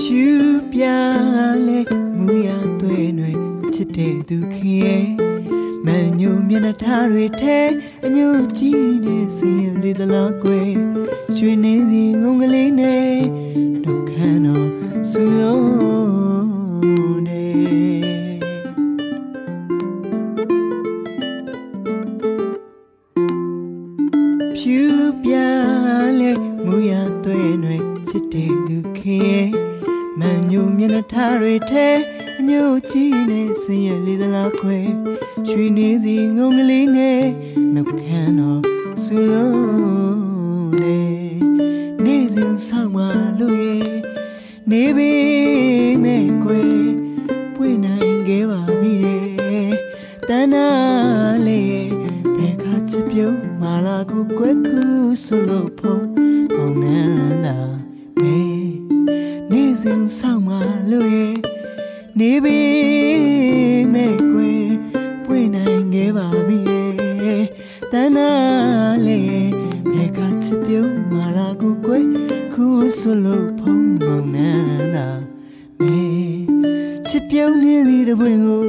ဖြူပြလဲမူရသွေးနွယ်ချစ်တဲ့သူခင်ရဲ့မန်ညူမျက်နှာထားတွေထဲအညူကြည့်နေစရင်လေးသလားကွယ်ရွှေနေစီငုံကလေးနဲ့ဒုက္ခတော့ဆူလုံးနဲ့ဖြူပြလဲ ရသွဲ့တွေချစ်တဲ့လူခင်ရဲ့မန်ညိုမျက်နှာထားတွေထဲအညိုကြည့်နေစင်ရလေးသလားခွဲရွှေနေစီငုံကလေးနဲ့နှုတ်ခမ်းတော့ဆူလုံးနေနေစဉ်ဆောင်မလို့ရဲ့နေပေမဲ့ခွဲပွင့်နိုင်ခဲ့ပါပြီတဲ့တန်းနာလေးရဲ့ဘယ် ခါချစ်ပြုံးမလာကိုကွယ်ခုဆိုလို့ဖုံးပေါင်းနန်းတာမေနေစဉ်ဆောင်မလို့ရဲ့နေပေမဲ့ကွယ်ပွင့်နိုင်ခဲ့ပါပြီတဲ့တန်းနာလေးရဲ့ဘယ်ခါချစ်ပြုံးမလာကိုကွယ်ခုဆိုလို့ဖုံးပေါင်းနန်းတာမေချစ်ပြုံးနေသည်တပွင့်ကို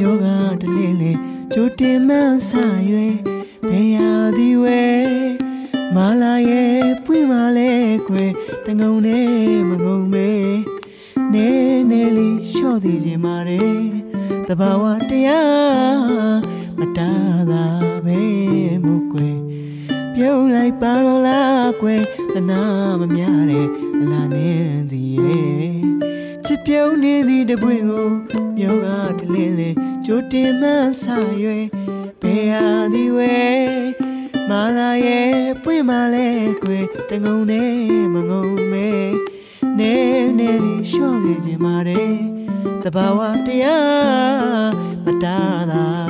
ယောဂတလင်းလေး ကြိုတင်မှန်းဆရွယ်ဘယ်ရာသည်ဝဲမာလာရဲ့ပွင့်မာလဲကွယ်တငုံနဲ့မငုံမဲနဲနဲလေးလျှော့သေးခြင်းပါတယ်တဘာဝတရားမတားတာပဲမှုကွယ်ပြုံးလိုက်ပါတော့လားကွယ်တနာမများတဲ့အလားနဲ့စီရဲ့ချစ် ပြုံးနေသည့်တပွင့်ကိုမြောကတလင်းလေးကြိုတင်မှန်းဆရွယ်ဘယ်ဟာဒီဝဲမာလာရဲ့ပွင့်မာလဲကွယ်တငုံနဲ့မငုံမဲနဲနဲလေးလျှော့နေခြင်းပါတယ်တဘာဝတရားမတားတာပဲ